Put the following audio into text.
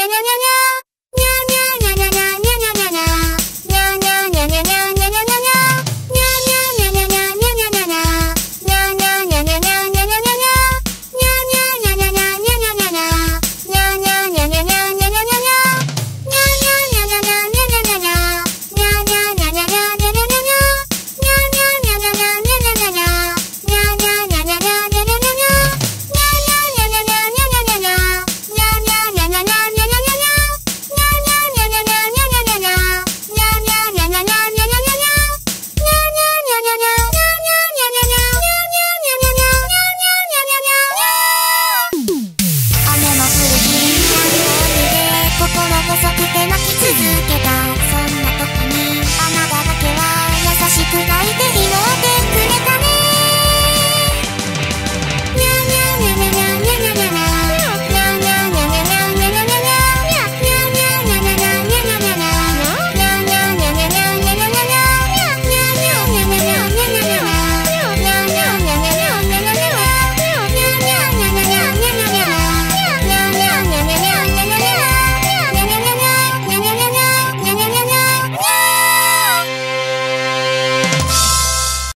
nya nya nya nya.